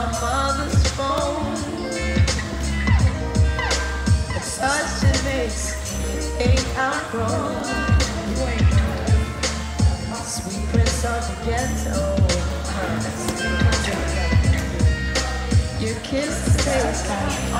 my mother's phone. But such a mess, ain't I'm. Sweet prince of the ghetto. Your kiss tastes like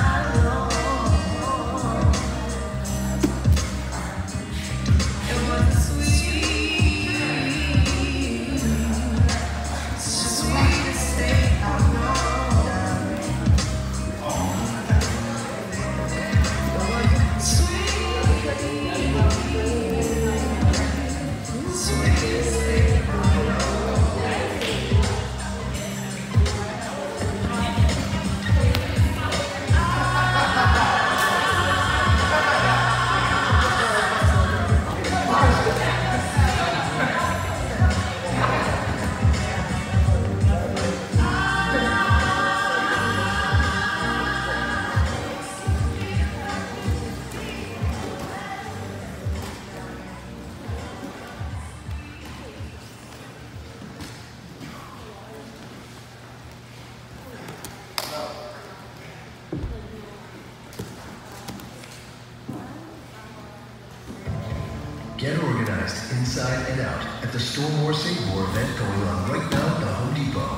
Get organized inside and out at the Store More Save More event going on right now at the Home Depot.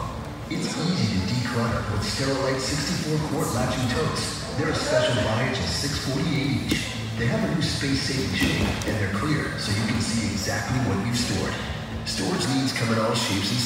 It's easy to declutter with Sterilite 64-quart latching totes. They're a special buy at just $6.48 each. They have a new space-saving shape, and they're clear so you can see exactly what you've stored. Storage needs come in all shapes and sizes.